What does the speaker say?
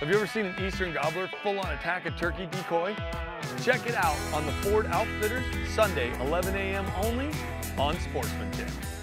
Have you ever seen an eastern gobbler full-on attack a turkey decoy? Check it out on the Ford Outfitters, Sunday, 11 a.m. only on Sportsman Channel.